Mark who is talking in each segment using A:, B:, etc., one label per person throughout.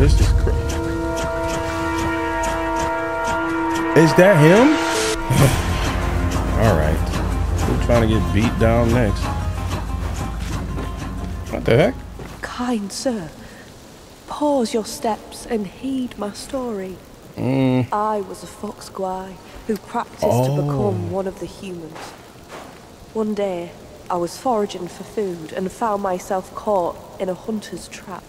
A: this is crazy. Is that him? All right. We're trying to get beat down next? What the heck?
B: Kind sir, pause your steps and heed my story.
A: Mm.
B: I was a fox guy who practiced
A: Oh.
B: to become one of the humans. One day, I was foraging for food and found myself caught in a hunter's trap.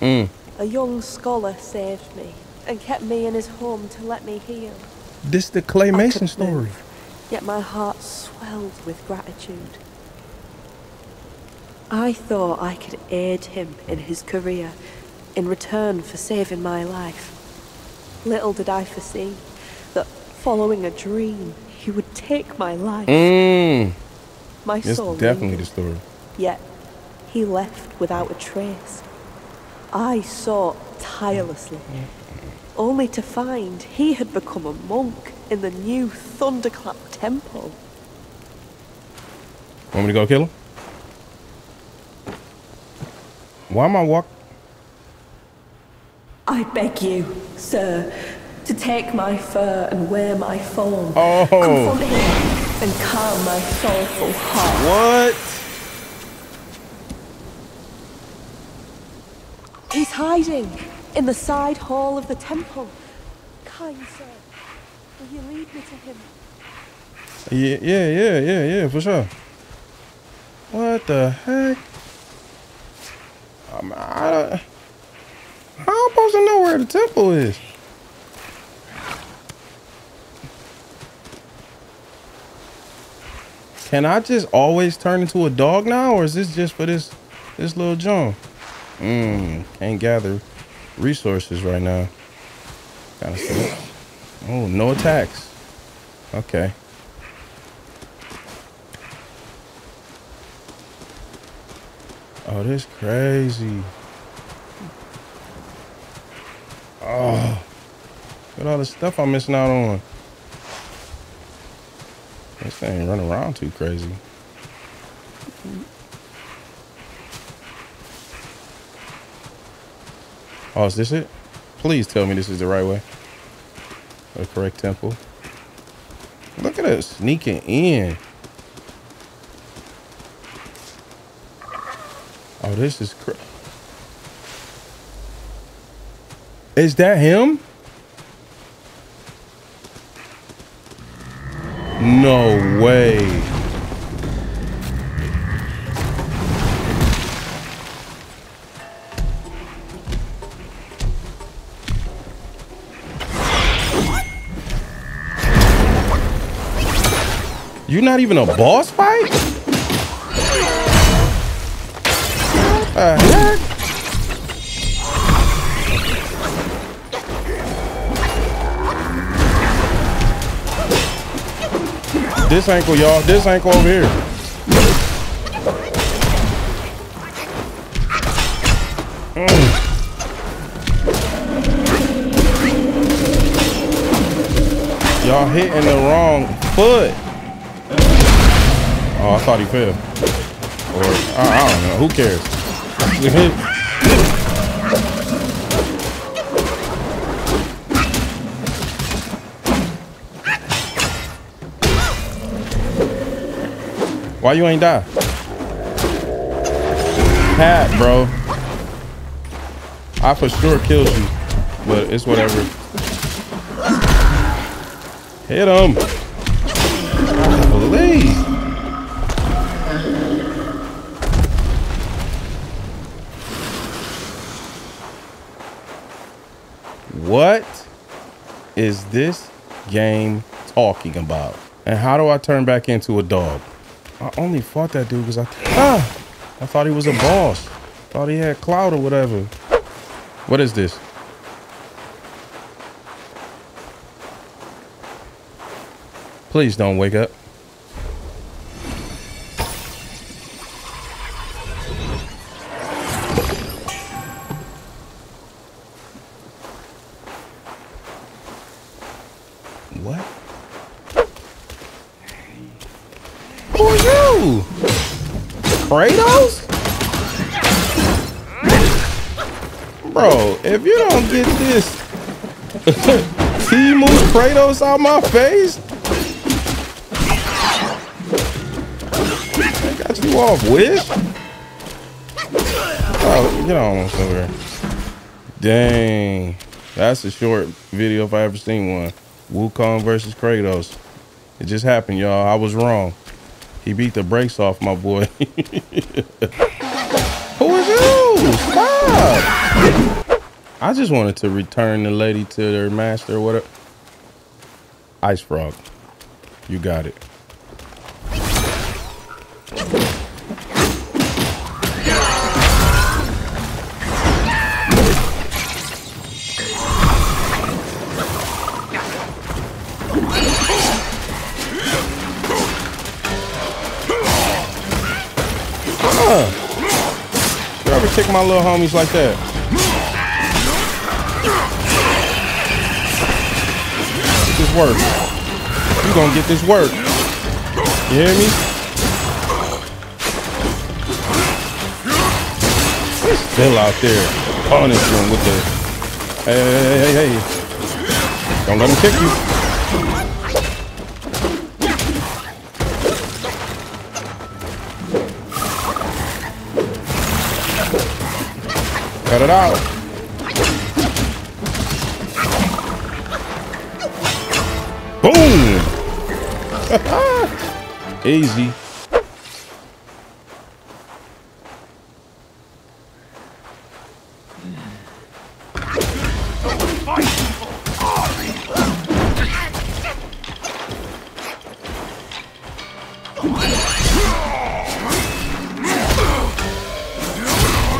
A: Mm.
B: A young scholar saved me and kept me in his home to let me heal.
A: This the
B: I
A: claymation story.
B: move, Yet my heart swelled with gratitude. I thought I could aid him in his career in return for saving my life. Little did I foresee that following a dream, he would take my life.
A: Mm.
B: My
A: This
B: soul
A: is definitely
B: lingered,
A: the story.
B: Yet he left without a trace. I sought tirelessly, only to find he had become a monk in the new Thunderclap Temple.
A: Want me to go kill him? Why am I walk?
B: I beg you, sir, to take my fur and wear my form.
A: Oh.
B: Confront him and calm my sorrowful heart.
A: What?
B: He's hiding in the side hall of the temple. Kind sir, will you lead me to him?
A: Yeah, yeah, yeah, yeah, yeah, for sure. What the heck? Um, I don't, how am I supposed to know where the temple is? Can I just always turn into a dog now, or is this just for this this little John? Mmm, can't gather resources right now. Gotta see. Oh, no attacks. Okay. Oh, this crazy. Oh, look at all the stuff I'm missing out on. This thing running around too crazy. Oh, is this it? Please tell me this is the right way. The correct temple. Look at us sneaking in. Oh, this is cra- Is that him? No way. You're not even a boss fight? What the heck? This ankle, y'all. This ankle over here. Mm. Y'all hitting the wrong foot. Oh, I thought he fell. Or I, I don't know. Who cares? Why you ain't die? Pat, bro. I for sure killed you, but it's whatever. Hit him. Is this game talking about? And how do I turn back into a dog? I only fought that dude because I ah, I thought he was a boss. Thought he had clout or whatever. What is this? Please don't wake up. Kratos out my face, I got you off Wish. Oh, get on over. Dang. That's a short video if I ever seen one. Wukong versus Kratos. It just happened, y'all. I was wrong. He beat the brakes off my boy. Who is you? Stop. I just wanted to return the lady to their master or whatever. Ice Frog. You got it. You ever kick my little homies like that? Work. You gonna get this work. You hear me? Still out there punishing with the hey hey hey hey hey. Don't let him kick you. Cut it out. Easy.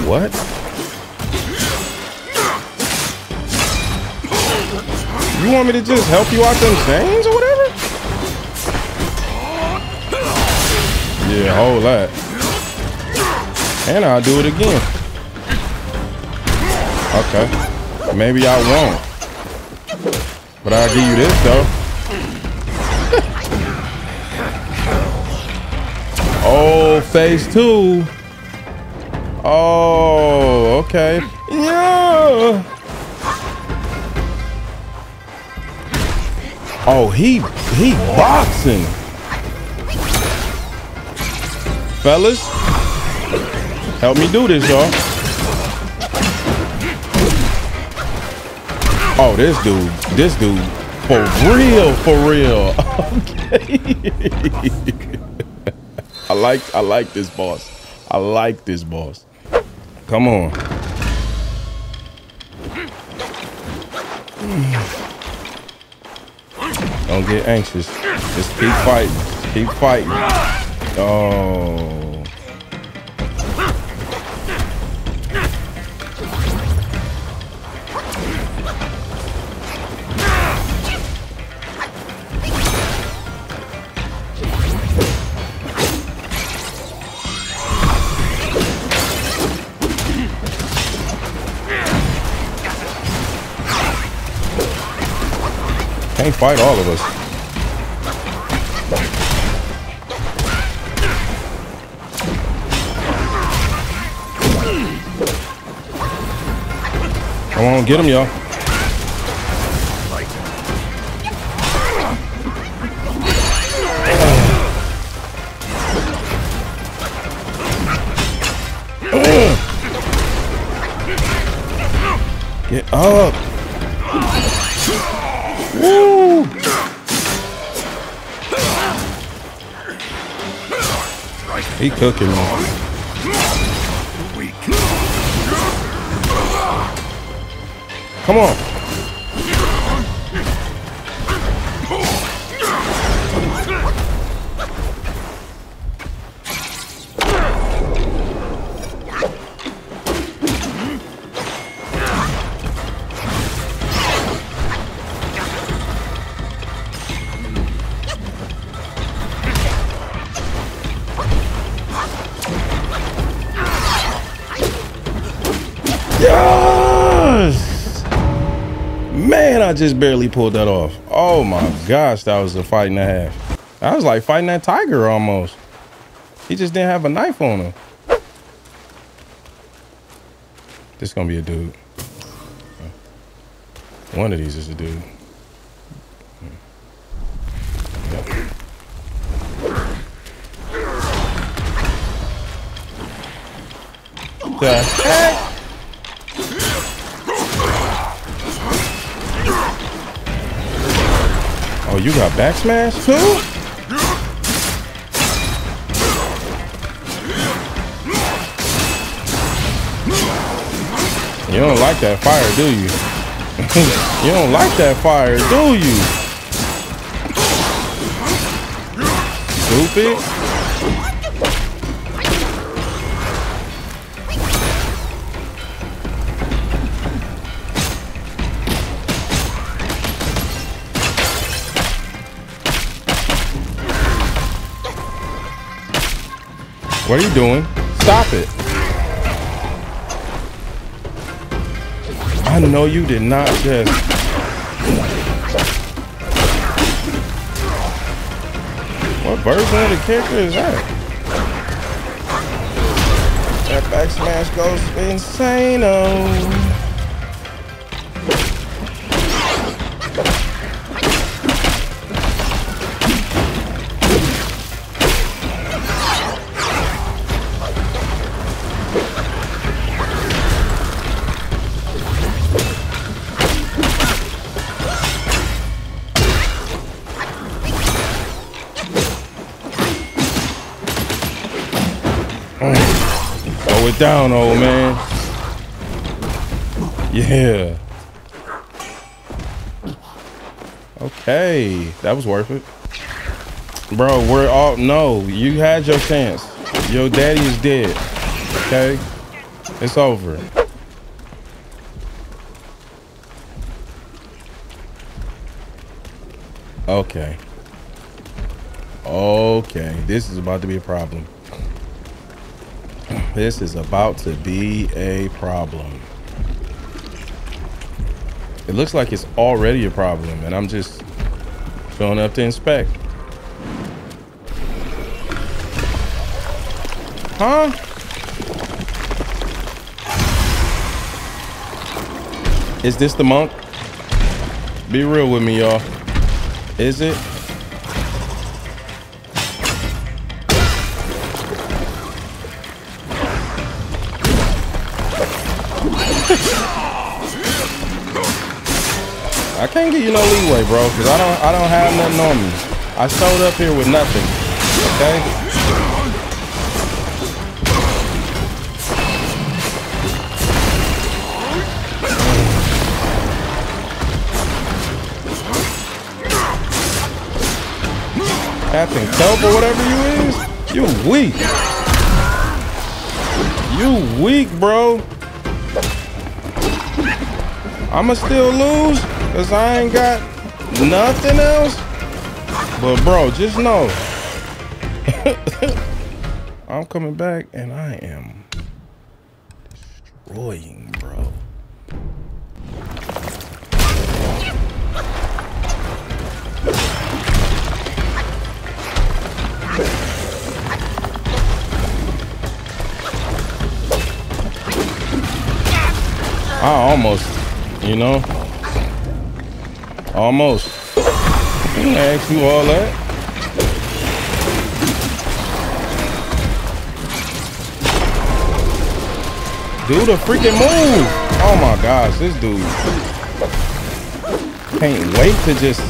A: What? You want me to just help you out them chains or whatever? Yeah, hold that. And I'll do it again. Okay. Maybe I won't. But I'll give you this though. oh, phase two. Oh, okay. Yeah. Oh, he he boxing. Fellas, help me do this, y'all. Oh, this dude, this dude, for real, for real. Okay. I like, I like this boss. I like this boss. Come on. Don't get anxious. Just keep fighting. Keep fighting. Oh. Can't fight all of us. Come on, get him, y'all. Get up. Woo! He cooking me. Come on. Just barely pulled that off. Oh my gosh, that was a fight and a half. I was like fighting that tiger almost. He just didn't have a knife on him. This gonna be a dude. One of these is a dude. The heck? You got back smash too? You don't like that fire, do you? you don't like that fire, do you? Stupid. What are you doing? Stop it. I know you did not just. What version of the character is that? That back smash goes insane. Slow down, old man. Yeah. Okay, that was worth it. Bro, we're all no, you had your chance. Your daddy is dead. Okay? It's over. Okay. Okay, this is about to be a problem. This is about to be a problem. It looks like it's already a problem, and I'm just showing up to inspect. Huh? Is this the monk? Be real with me, y'all. Is it? I can't give you no leeway, bro, because I don't I don't have nothing on me. I showed up here with nothing. Okay? Captain Kelp or whatever you is, you weak. You weak, bro. I'ma still lose because I ain't got nothing else. But bro, just know I'm coming back and I am destroying, bro. I almost, you know, almost. I didn't ask you all that. Do the freaking move. Oh my gosh, this dude can't wait to just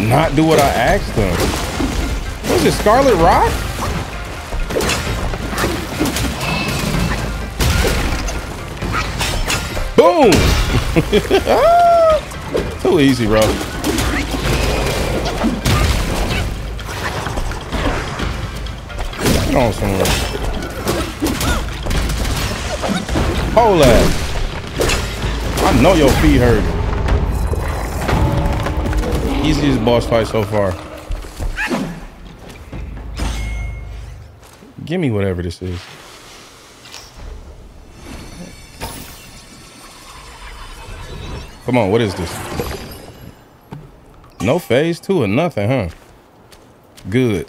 A: not do what I asked him. Was it Scarlet Rock? Boom! Ah, too easy, bro. Get on. Hold that. I know your feet hurt. Easiest boss fight so far. Give me whatever this is. Come on, what is this? No phase two or nothing, huh? Good.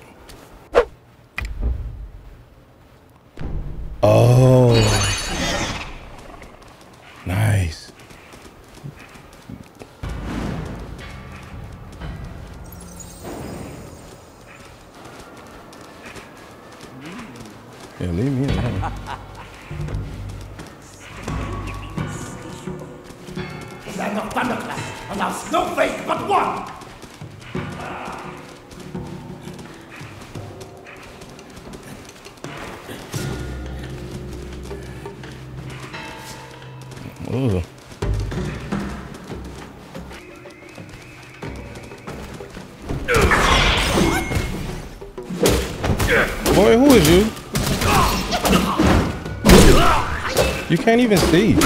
A: Even see.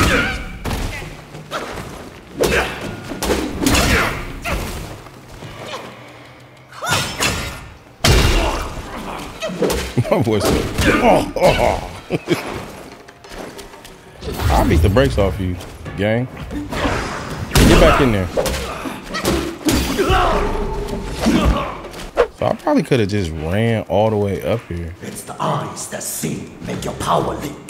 A: My voice. Oh, oh. I'll beat the brakes off you, gang. Get back in there. So I probably could have just ran all the way up here.
C: It's the eyes that see make your power leak.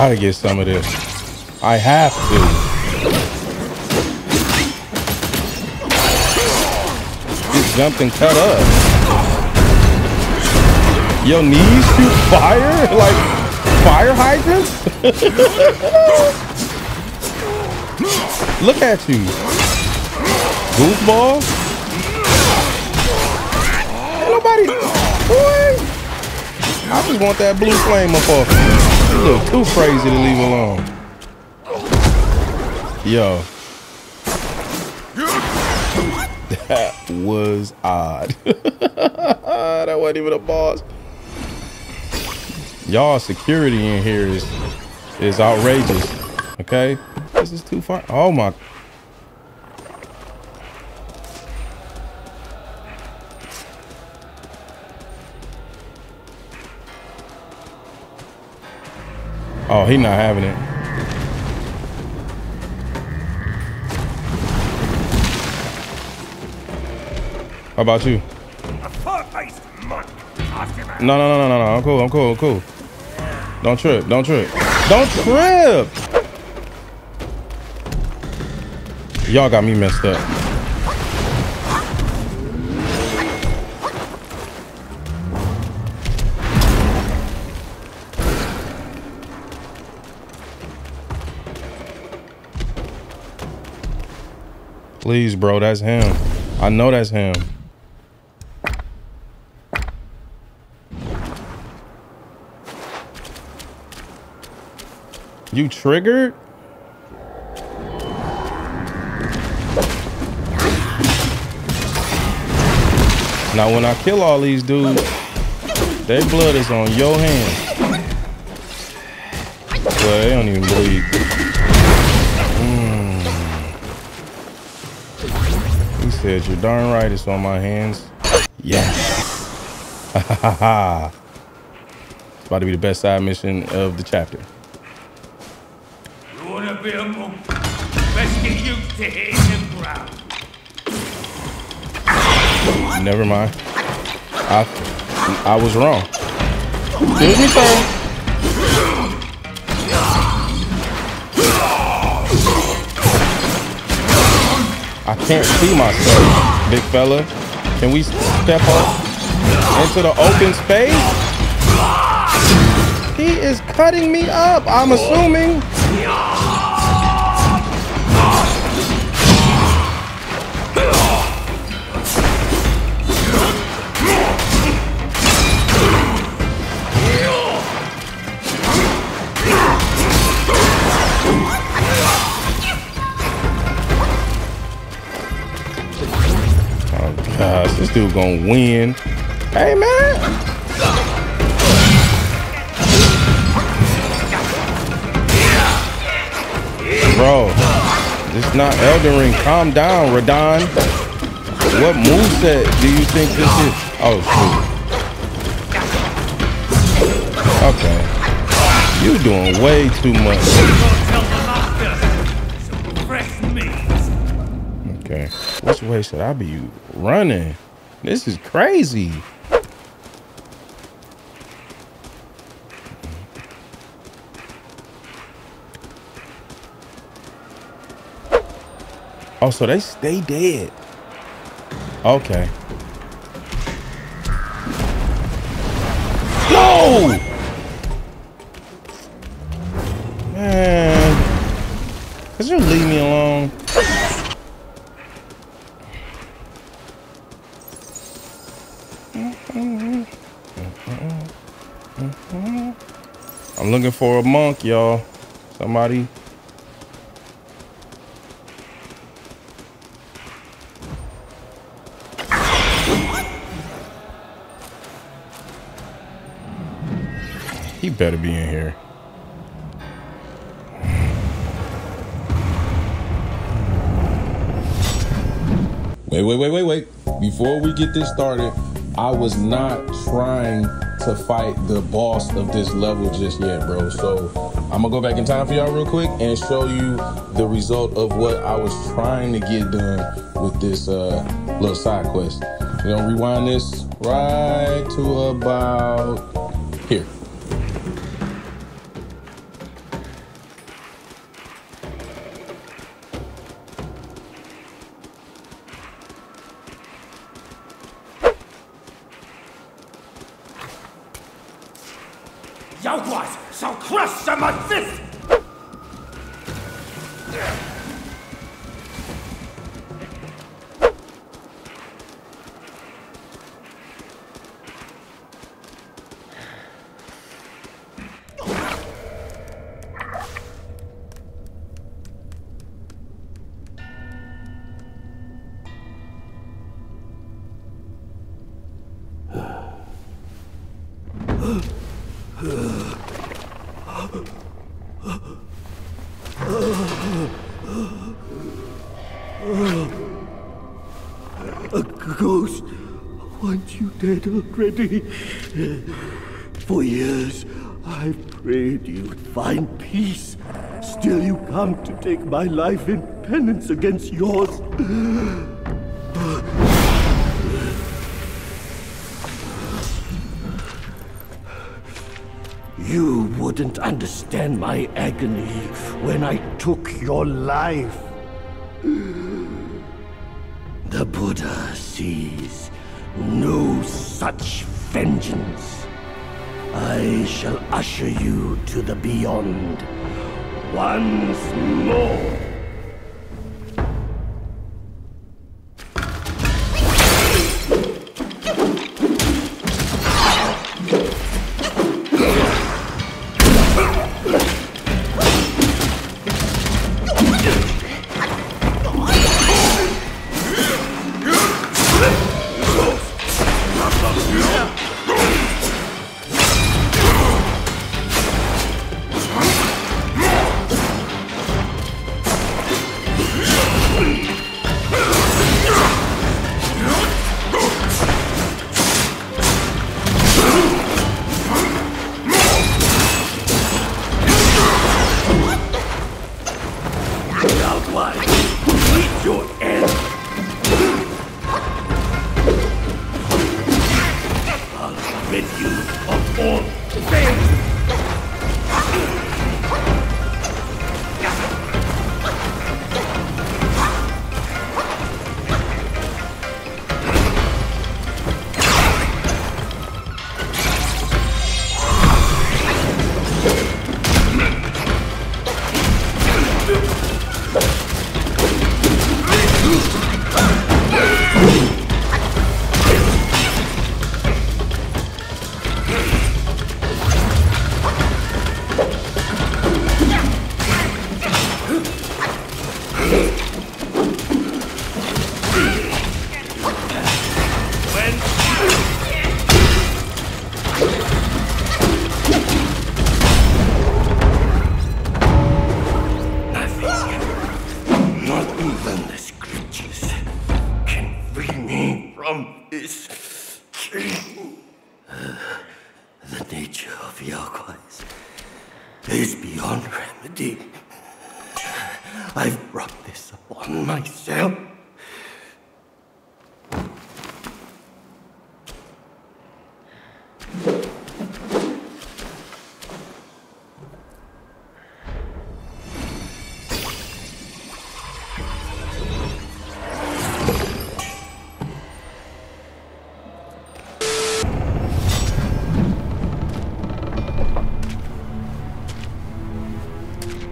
A: Gotta get some of this. I have to. You jumped and cut up. Your knees shoot fire? Like fire hydrants? Look at you. Goofball. Ain't nobody. Boy. I just want that blue flame up off look too crazy to leave alone. Yo. That was odd. that wasn't even a boss. Y'all security in here is is outrageous. Okay? This is too far. Oh my Oh, he not having it. How about you? No, no, no, no, no, no. I'm cool. I'm cool. I'm cool. Don't trip. Don't trip. Don't trip. Y'all got me messed up. Please, bro. That's him. I know that's him. You triggered? Now, when I kill all these dudes, their blood is on your hands. Well, they don't even bleed. Said, you're darn right it's on my hands. Yes. it's about to be the best side mission of the chapter.
D: You wanna be a monk? Best get used to hitting the ground.
A: Never mind. I I was wrong. Excuse me, can't see myself, big fella. Can we step up into the open space? He is cutting me up, I'm assuming. This dude gonna win. Hey man. Bro, it's not Elden Ring. Calm down, Radahn. What moveset do you think this is? Oh shoot. Okay. You doing way too much. Okay. Which way should I be running? This is crazy. Oh, so they stay dead. Okay. No! Man. Could you leave me alone? I'm looking for a monk, y'all. Somebody. He better be in here.
E: Wait, wait, wait, wait, wait. Before we get this started, I was not trying to fight the boss of this level just yet, bro. So I'm gonna go back in time for y'all real quick and show you the result of what I was trying to get done with this uh, little side quest. We're gonna rewind this right to about
F: For years, I've prayed you'd find peace. Still, you come to take my life in penance against yours. You wouldn't understand my agony when I took your life. The Buddha sees no such vengeance. I shall usher you to the beyond once more.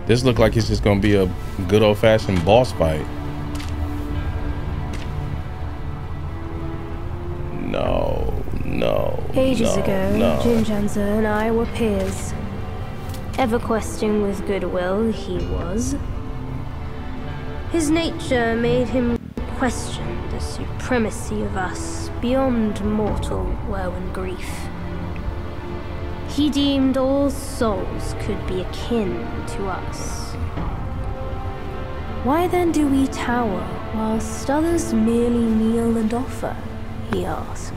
F: This
A: look like it's just gonna be a good old fashioned boss fight. No, no.
G: Ages
A: no,
G: ago,
A: no.
G: Jinchanzi and I were peers. Ever-questing with goodwill, he was. His nature made him question the supremacy of us beyond mortal woe and grief. He deemed all souls could be akin to us. Why then do we tower whilst others merely kneel and offer? He asked.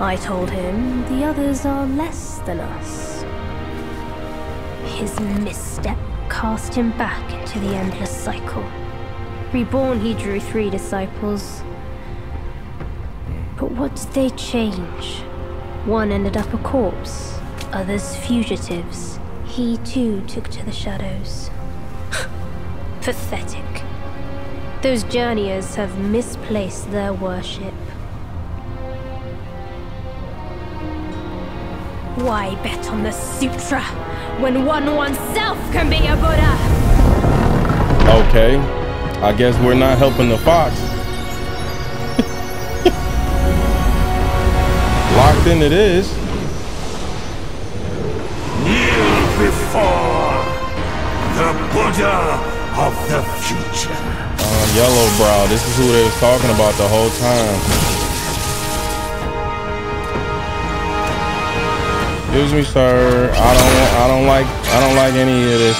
G: I told him the others are less than us. His misstep cast him back into the endless cycle. Reborn, he drew three disciples. But what did they change? One ended up a corpse, others fugitives. He too took to the shadows. Pathetic. Those journeyers have misplaced their worship. Why bet on the sutra when one oneself can be a Buddha?
A: Okay. I guess we're not helping the fox. Locked in it is.
C: Kneel before the Buddha of the future.
A: Uh, yellow brow. This is who they was talking about the whole time. Excuse me, sir. I don't. I don't like. I don't like any of this.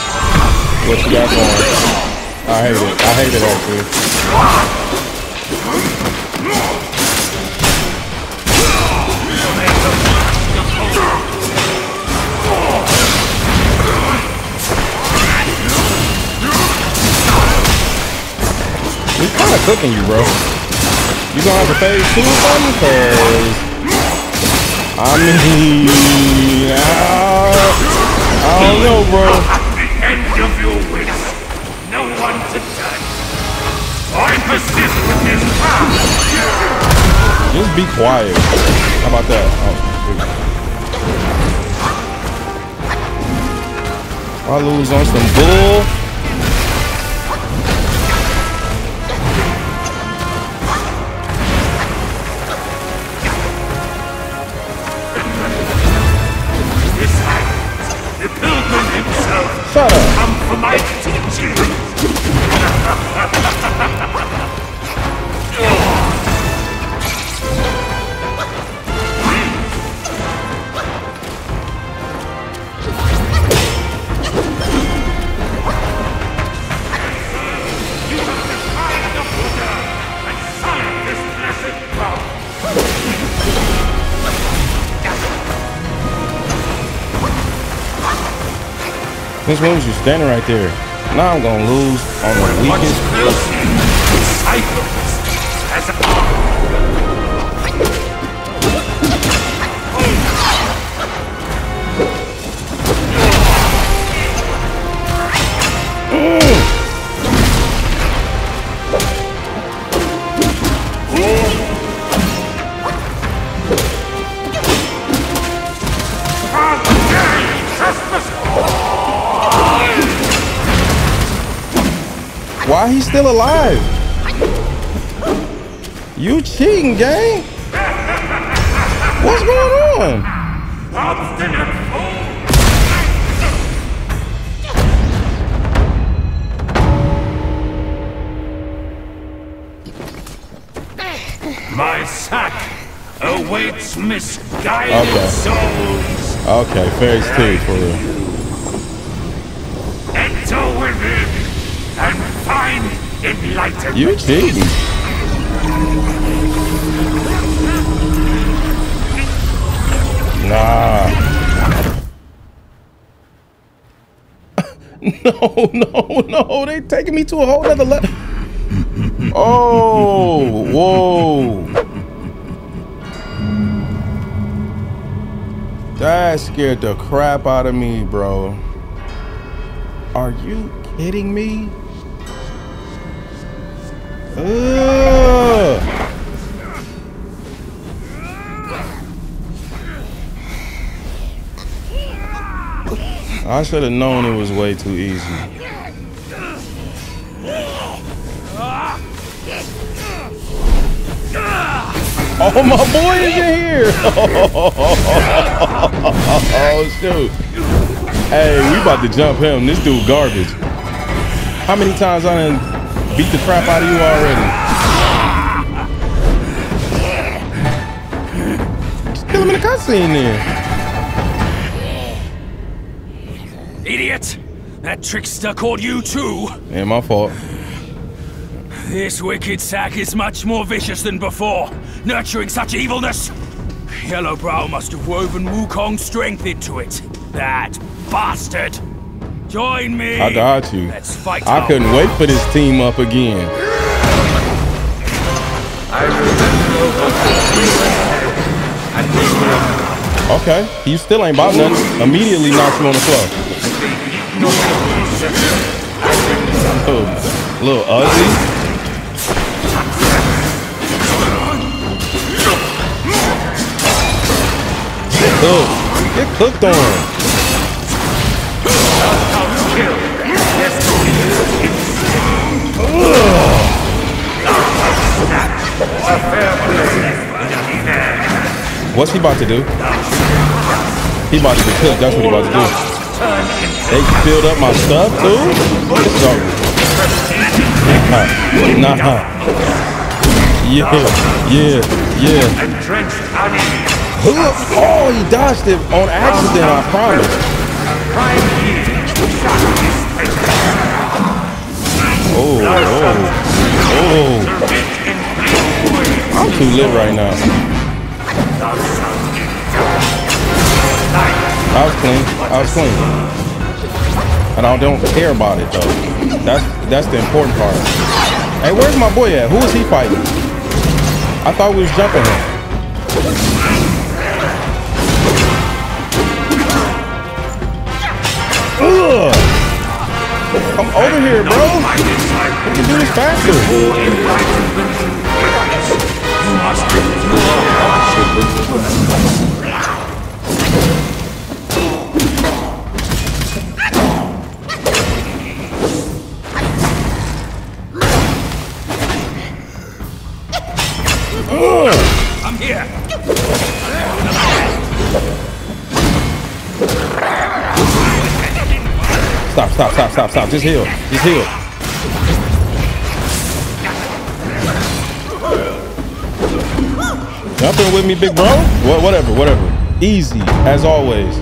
A: What you got going? I hate it. I hate it actually. We kind of cooking you, bro. You gonna have to phase two or something? Cause I mean, I, I don't know, bro.
D: The end of your wits, no one to touch. I persist with his path.
A: Just be quiet. How about that? Oh, I lose on some bull. When was you standing right there? Now I'm gonna lose on the weakest. Alive? You cheating, gang? What's going on?
D: obstinate fool! My sack awaits misguided
A: Okay.
D: souls.
A: Okay, phase two for real. You cheating? Nah. No, no, no. They taking me to a whole other level. Oh, whoa. That scared the crap out of me, bro. Are you kidding me? I should have known it was way too easy. Oh, my boy is in here. oh, shoot. Hey, we about to jump him. This dude garbage. How many times I done beat the crap out of you already? Just kill him in the cutscene then.
D: Idiot! That trickster called you too!
A: Yeah, my fault.
D: This wicked sack is much more vicious than before, nurturing such evilness. Yellowbrow must have woven Wukong's strength into it. That bastard! Join me!
A: I got you.
D: Let's fight
A: I couldn't wait for this team up again. Okay, you still ain't about nothing. Immediately knocks you on the floor. Oh, little ugly. Oh, get cooked on. What's he about to do? He about to get cooked. That's what he about to do. They filled up my stuff too. Is over. Nah, nah. Yeah, yeah, yeah. Oh, he dodged it on accident. I promise. Oh, oh, oh. I'm too lit right now. I was clean. I was clean. And I don't care about it though. That's that's the important part. Hey, where's my boy at? Who is he fighting? I thought we was jumping him. Ugh! Come over here, bro. We can do this faster. Stop, stop, stop, stop, stop. Just heal. Just heal. Jumping with me, big bro? What, whatever, whatever. Easy, as always.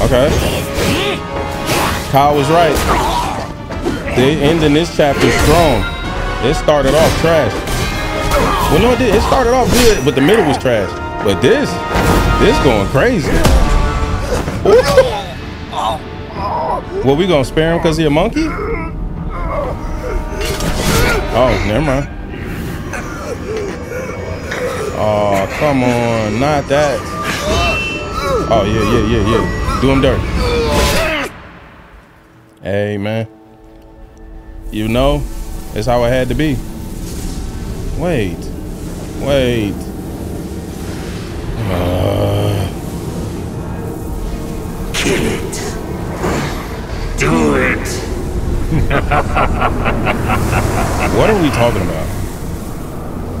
A: Okay. Kyle was right. They ending this chapter strong. It started off trash. Well, no, it did. It started off good, but the middle was trash. But this, this going crazy. Well, we gonna spare him because he a monkey? Oh, never mind. Oh, come on, not that. Oh yeah, yeah, yeah, yeah. Do him dirt. Hey man, you know, it's how it had to be. Wait. Wait.
F: Do it.
A: what are we talking about?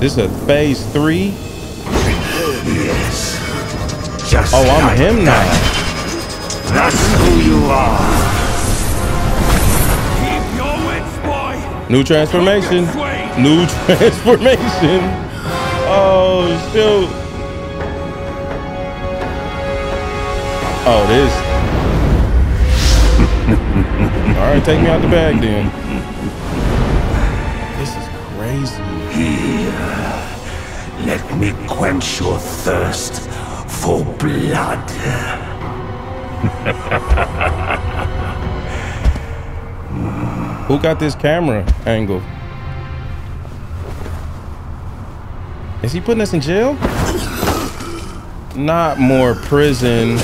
A: This is a phase three?
F: Yes. Just
A: Oh, I'm
F: like
A: him
F: that.
A: now.
F: That's who you are.
D: Keep your wits, boy!
A: New transformation. New transformation. Oh, shoot. Oh, this. All right, take me out the bag then. This is crazy.
C: Here, Let me quench your thirst for blood.
A: Who got this camera angle? Is he putting us in jail? Not more prison.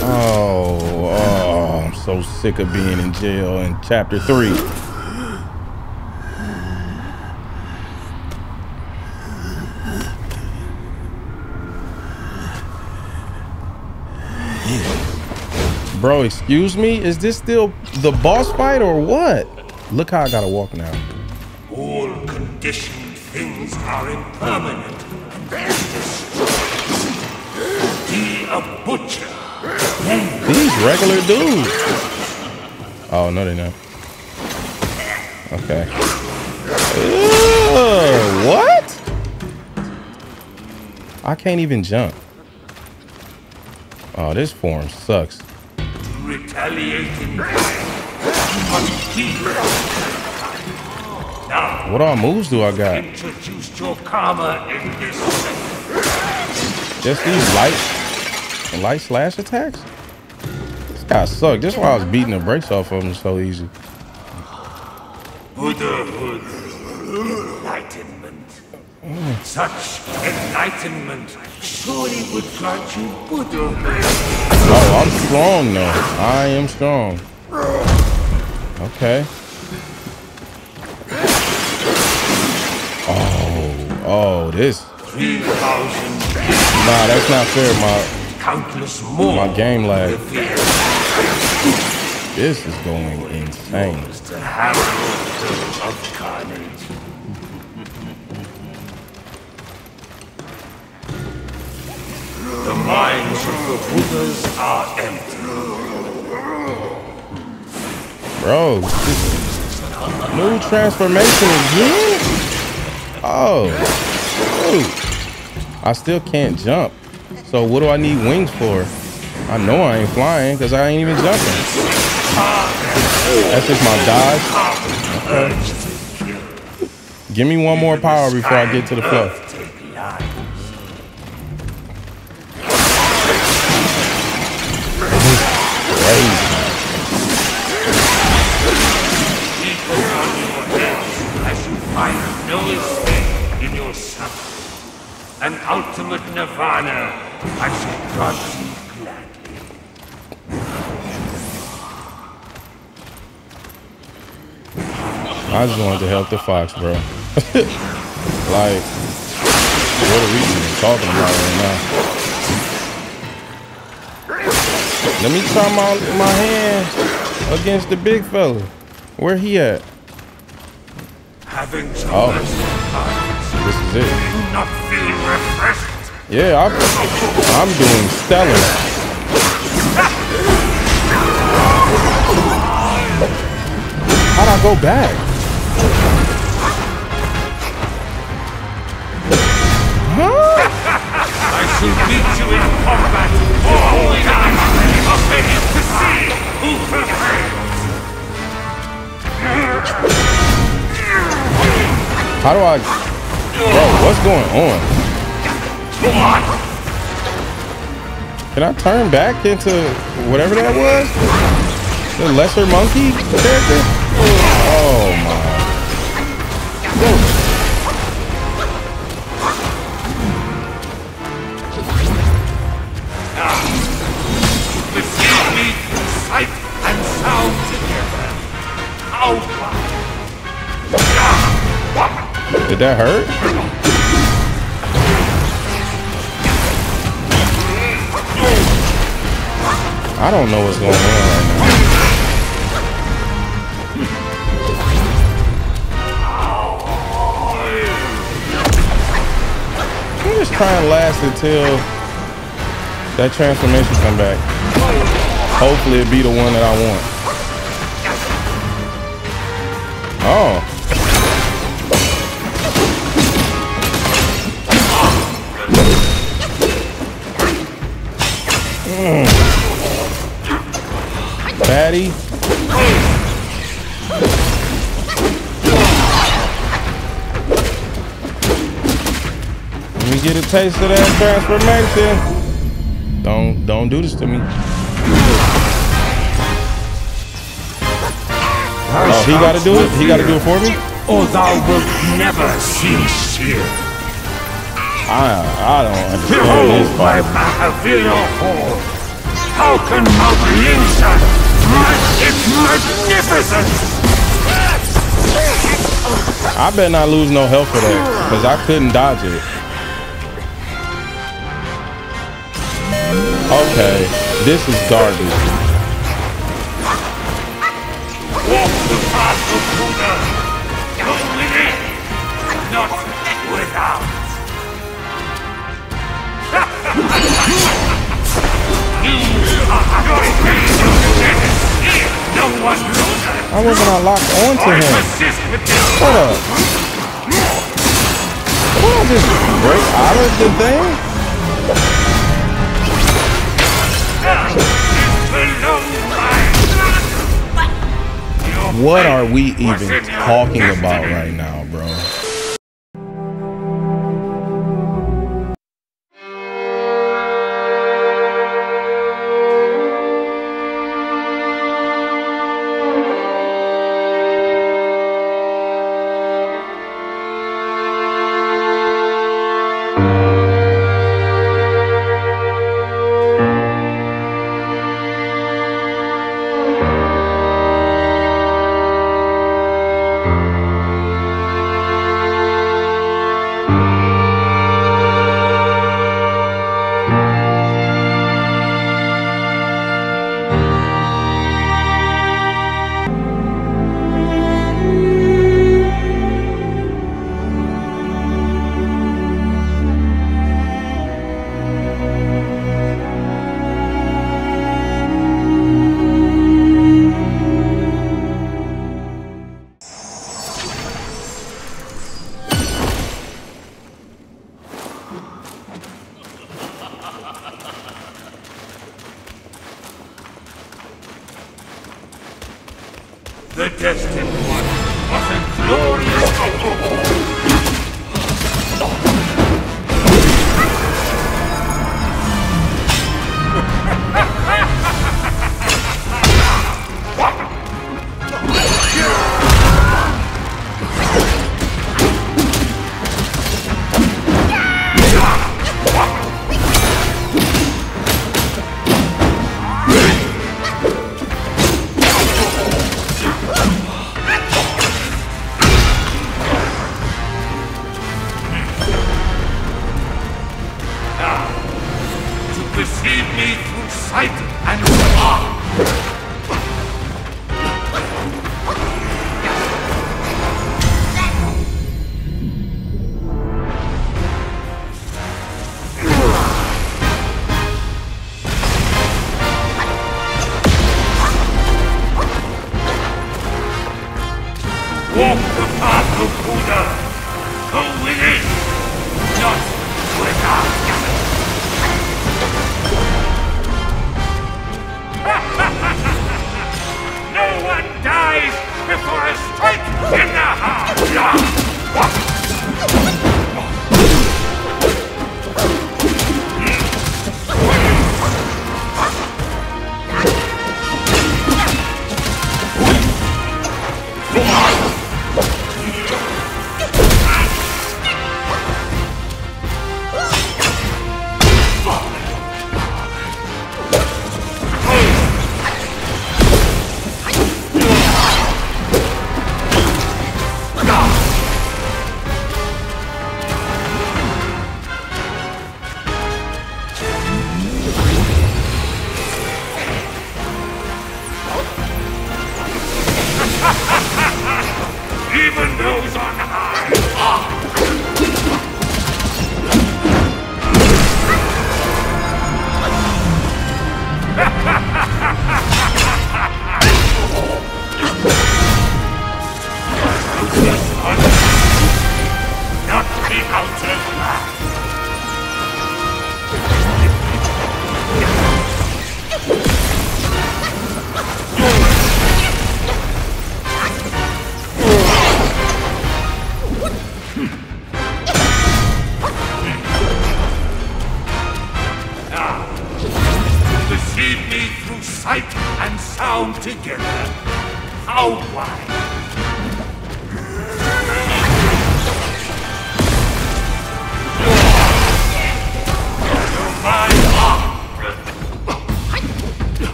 A: Oh, oh, I'm so sick of being in jail in chapter three. Bro, excuse me? Is this still the boss fight or what? Look how I gotta walk now.
C: All conditioned things are impermanent and destroyed. Be a butcher.
A: These regular dudes. Oh, no, they're not. Okay. What? I can't even jump. Oh, this form sucks.
C: Retaliating. Now,
A: What all moves do I got?
C: introduce your karma in this.
A: Just these light, light slash attacks? Guy suck. This is why I was beating the brakes off of him so easy.
C: Buddhahood. Enlightenment. Such enlightenment surely would grant you Buddhahood.
A: Oh, I'm strong now. I am strong. Okay. Oh, oh, this.
C: 3,000
A: Nah, that's not fair. My
C: countless more.
A: my game lag. This is going insane.
C: of carnage. The minds of the Buddhas are empty.
A: Bro, new transformation again? Oh, dude. I still can't jump. So what do I need wings for? I know I ain't flying because I ain't even jumping. That's just my dodge. Okay. Give me one more power before I get to the floor.
C: I
A: just wanted to help the fox, bro. like, what are we even talking about right now? Let me try my my hand against the big fella. Where he at?
C: Having
A: Oh.
C: traversed the paths,
A: This is it.
C: not feel refreshed.
A: Yeah, I'm, I'm doing stellar. How'd I go back? How do I? Bro, what's going on? Can I turn back into whatever that was? The lesser monkey character? That hurt? I don't know what's going on right now. I'm just trying to last until that transformation come back. Hopefully it be the one that I want. Oh. Fatty. get a taste of that transformation. Don't don't do this to me. Oh, he got to do it. He got to do it for me.
C: Or thou wilt never cease here.
A: I I don't understand
C: Behold
A: this
C: my
A: part.
C: Mahavira hall. How can Mount Linsa
A: I better not lose no health for that because I couldn't dodge it. Okay, this is garbage.
C: Walk
A: Why wasn't I locked onto him?
C: persist with this.
A: Hold up. What I just break out of the thing?
C: Below my Your
A: What are we even talking about right now, bro?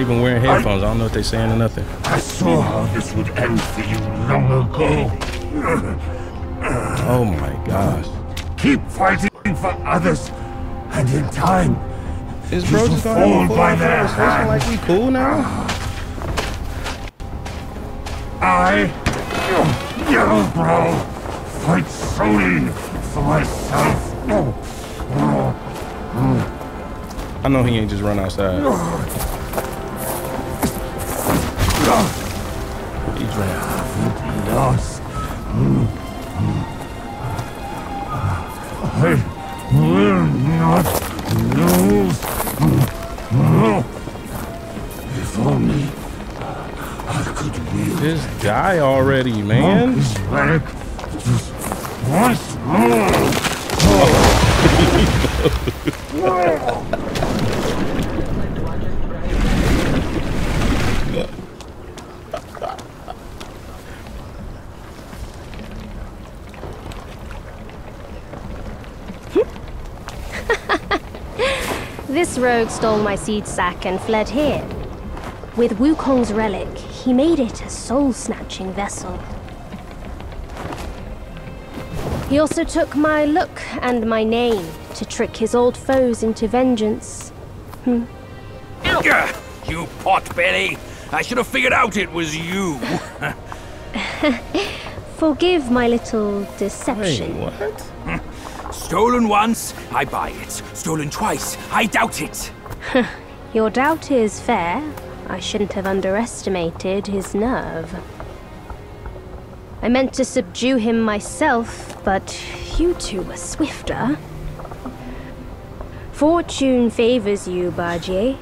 C: Not
A: even wearing headphones. I don't know what they're saying or nothing.
C: I saw how this would end for you long ago.
A: Oh my gosh.
C: Keep fighting for others, and in time,
A: Is bro just gonna a full on conversation like we cool now?
C: I, you, Yellowbrow, fight solely for myself.
A: I know he ain't just run outside. He drunk.
C: Lost. I will not lose. If only I could wield
A: Just die already, man.
C: just once more.
G: This rogue stole my seed sack and fled here. With Wukong's relic, he made it a soul-snatching vessel. He also took my look and my name to trick his old foes into vengeance. Hmm.
D: Gah, You potbelly! I should have figured out it was you.
G: Forgive my little deception.
A: Wait,
G: deception.
A: what?
D: Stolen once, I buy it. Stolen twice, I doubt it.
G: Your doubt is fair. I shouldn't have underestimated his nerve. I meant to subdue him myself, but you two were swifter. Fortune favors you, Baji.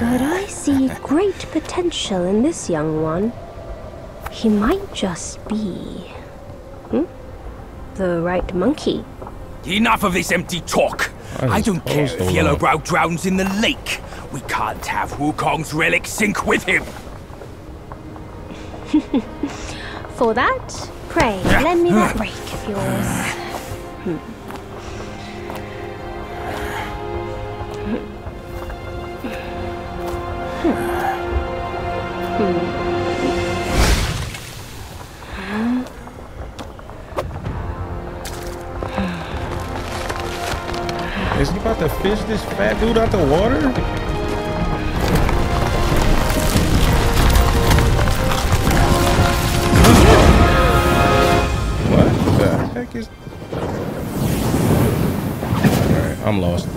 G: But I see great potential in this young one. He might just be. Hmm? The right monkey.
D: Enough of this empty talk.
A: That
D: I don't care if
A: loud.
D: Yellowbrow drowns in the lake. We can't have Wukong's relic sink with him.
G: For that, pray, lend me that rake of yours.
A: Is fish this fat dude out the water? what the heck is... Alright, I'm lost.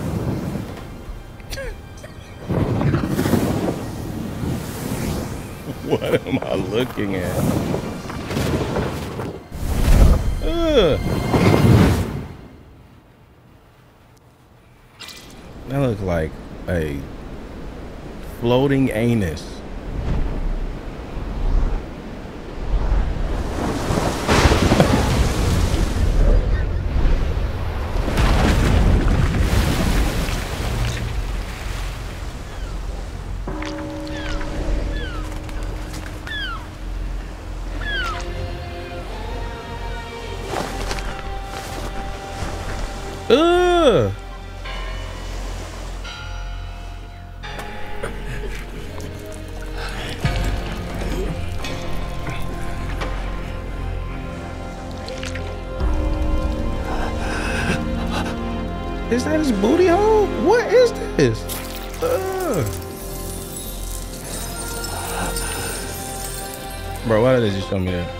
A: what am I looking at? Floating anus. Ugh. Is that his booty hole? What is this? Ugh. Bro, why did they just show me that?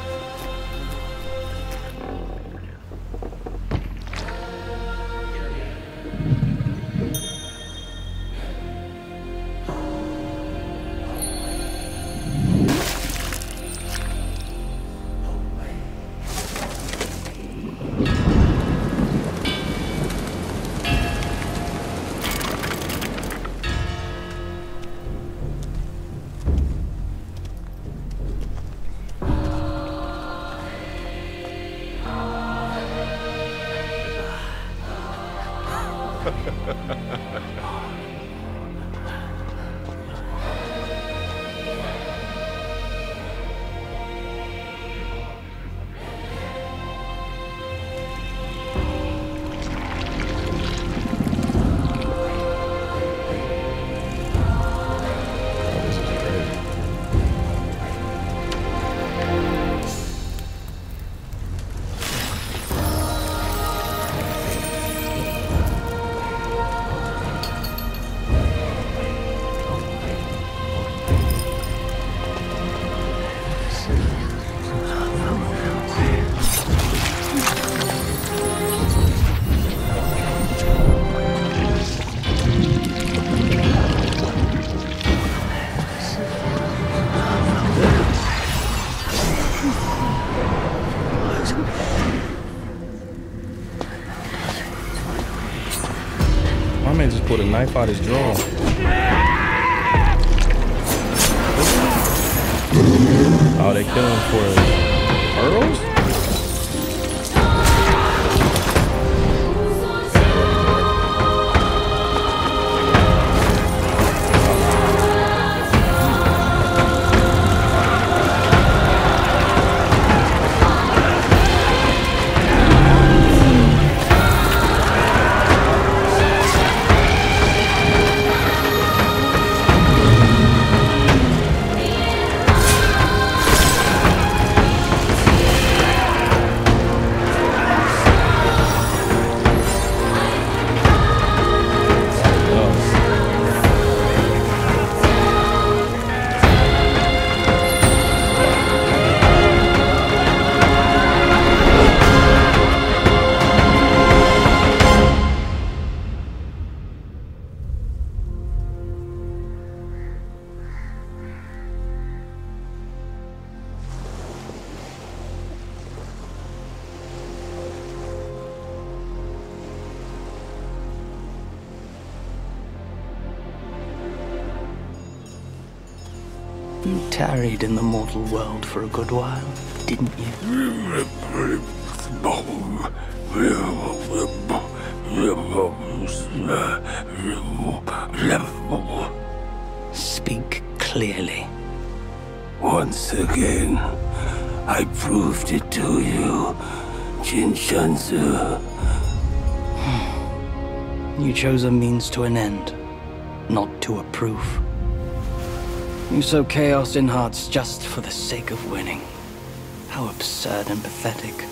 A: Knife out his jaw. Kill for pearls?
H: Good while, didn't you? Speak clearly.
F: Once again, I proved it to you, Jinchanzi.
H: You hmm. chose a means to an end, not to a proof. You sow chaos in hearts just for the sake of winning. How absurd and pathetic.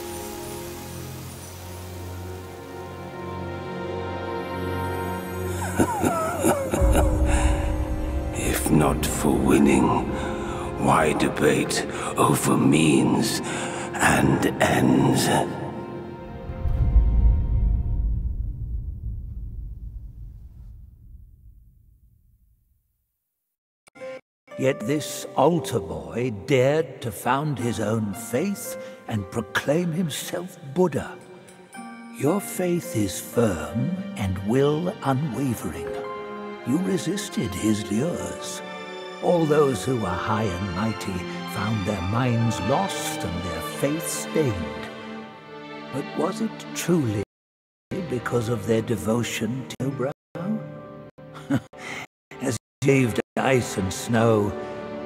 F: If not for winning, why debate over means and ends?
I: Yet this altar boy dared to found his own faith and proclaim himself Buddha. Your faith is firm and will unwavering. You resisted his lures. All those who were high and mighty found their minds lost and their faith stained. But was it truly because of their devotion to Brow? As shaved ice and snow,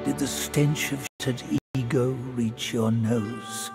I: did the stench of shattered ego reach your nose?